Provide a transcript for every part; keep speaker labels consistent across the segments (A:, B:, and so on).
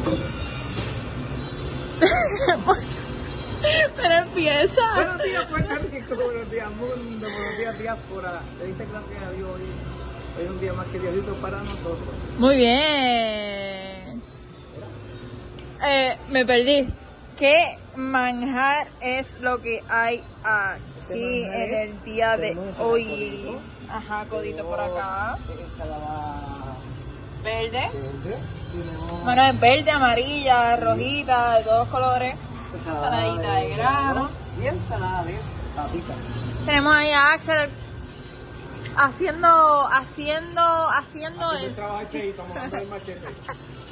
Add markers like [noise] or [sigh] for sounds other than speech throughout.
A: [laughs] Pero empieza.
B: Buenos días, Puerto Rico, buenos días, mundo, buenos días, diáspora. Le diste gracias a Dios hoy. Hoy es un día más que Dios hizo para nosotros.
A: Muy bien. Eh, me perdí. ¿Qué manjar es lo que hay aquí en el día de hoy? Ajá, codito por acá. Verde.
B: verde. Tenemos
A: Bueno, es verde, amarilla, rojita, de todos colores.
B: ensalada
A: ensaladita de granos.
B: Y ensalada de papita.
A: Tenemos ahí a Axel haciendo, haciendo, haciendo
B: el Cheito, mostrando el machete.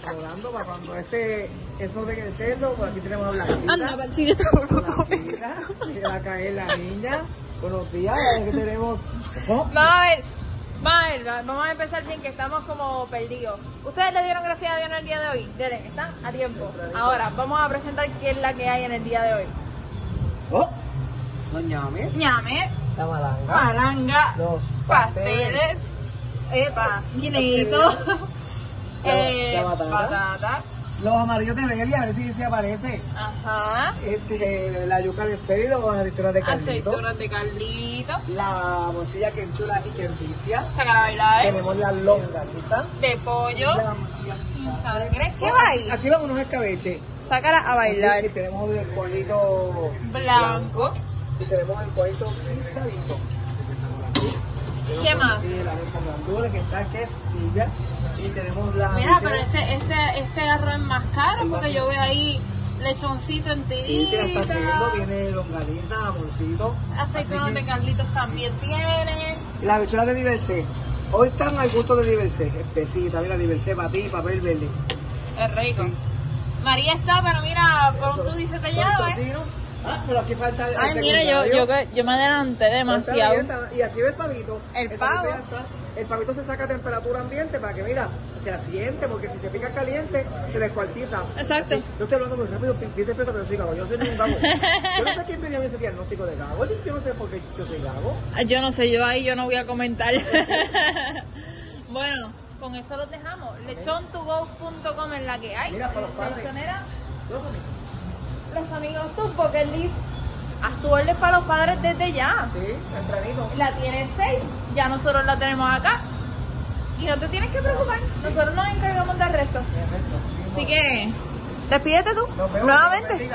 B: Rodando para cuando ese, eso de el cerdo, por aquí tenemos la blanquita.
A: Anda, pa'l sitio, te vuelvo a comer.
B: Blanquita, que va a caer la niña. Buenos días, aquí tenemos. ¿Cómo?
A: Vamos a ver, vamos a ver, vamos a empezar bien que estamos como perdidos. ¿Ustedes le dieron gracias a Dios en el día de hoy? Delen, están a tiempo. Ahora, vamos a presentar qué es la que hay en el día de hoy.
B: Oh, los ñames,
A: Ñame,
B: la malanga,
A: malanga,
B: los
A: pasteles, epa, guineito, [laughs] eh,
B: La- la batata.
A: batata,
B: los amarillos de Nelly, a ver si se aparece.
A: ajá,
B: Este, la yuca de cerdo, las aceitunas de Carlito,
A: aceitunas de Carlito,
B: la morcilla que enchula y que envicia.
A: sacar a bailar,
B: Tenemos la longaniza.
A: de pollo,
B: la
A: sin sangre, ¿qué va ahí?
B: Aquí vamos unos escabeche.
A: Sácala a bailar,
B: Y tenemos el cuadrito
A: blanco,
B: Y tenemos el cuadrito pisadito.
A: ¿Qué más?
B: Que. Y tenemos la.
A: Mira, pero este, este, este arroz es más caro porque yo veo ahí lechoncito
B: Sí, que la está haciendo, tiene longaniza, jamoncito.
A: aceitunas de Carlitos también tiene.
B: Las habichuelas de Diversé. Hoy están al gusto de Diversé. Espesita, mira, Diversé para ti, papel verde.
A: Es rico.
B: Sí.
A: María está, pero mira, por un tú dices te llama, ¿eh?
B: Ah, pero aquí falta el
A: Ay, mira, yo, yo, que- yo me adelanté demasiado.
B: Y aquí ve el pavito.
A: El
B: pavito
A: pavo.
B: está. El pavito se saca a temperatura ambiente para que, mira, se asiente, porque si se pica caliente, se descuartiza.
A: Exacto.
B: Así, yo estoy hablando muy rápido, dice Pedro que yo soy gago. Yo soy un gago. [laughs] Yo no sé quién me dio ese diagnóstico de gago. Yo- Yo no sé por qué yo soy gago.
A: Yo no sé, yo ahí yo no voy a comentar. [laughs] bueno, con eso los dejamos. Lechontogo.com es la que hay.
B: Mira, para los padres. Yo soy-
A: los amigos tu Poker List. Haz tu orden para los padres desde ya.
B: Sí, tempranito.
A: La tienes 6, ya nosotros la tenemos acá. Y no te tienes que preocupar, nosotros nos encargamos del resto. Así que, despídete tú,
B: Nos vemos.
A: nuevamente.